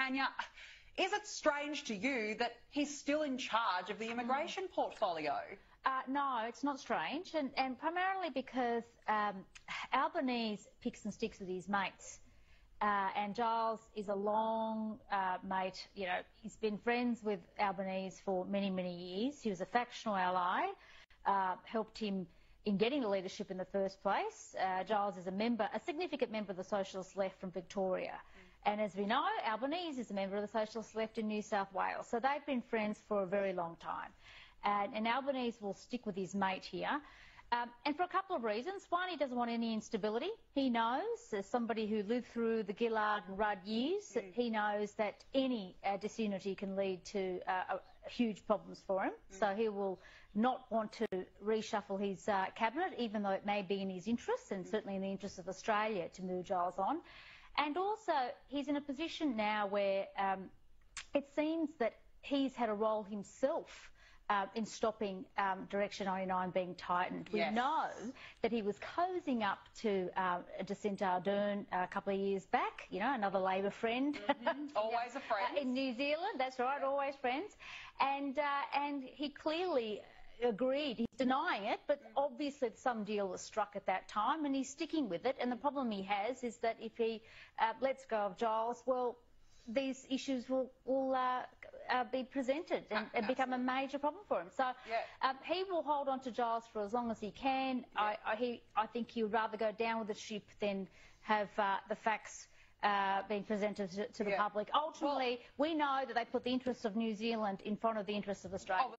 Tania, is it strange to you that he's still in charge of the immigration portfolio? Uh, no, it's not strange, and, and primarily because um, Albanese picks and sticks with his mates. Uh, and Giles is a long uh, mate. You know, he's been friends with Albanese for many, many years. He was a factional ally, uh, helped him in getting the leadership in the first place. Uh, Giles is a member, a significant member of the Socialist Left from Victoria. And as we know, Albanese is a member of the Socialist Left in New South Wales. So they've been friends for a very long time. And, and Albanese will stick with his mate here. Um, and for a couple of reasons. One, he doesn't want any instability. He knows, as somebody who lived through the Gillard and Rudd years, mm. he knows that any uh, disunity can lead to uh, huge problems for him. Mm. So he will not want to reshuffle his uh, cabinet, even though it may be in his interests and mm. certainly in the interests of Australia to move Giles on. And also, he's in a position now where um, it seems that he's had a role himself uh, in stopping um, Direction 99 being tightened. Yes. We know that he was cozying up to uh, Jacinda Ardern a couple of years back, you know, another Labor friend. Mm-hmm. always a friend. Uh, in New Zealand, that's right, always friends. And, uh, and he clearly agreed. He's denying it, but obviously some deal was struck at that time and he's sticking with it. And the problem he has is that if he uh, lets go of Giles, well, these issues will, will uh, uh, be presented and, and, become a major problem for him. So yeah. um, he will hold on to Giles for as long as he can. Yeah. I, I, he, I think he would rather go down with the ship than have uh, the facts uh, being presented to, to the yeah. public. Ultimately, well, we know that they put the interests of New Zealand in front of the interests of Australia. Oh,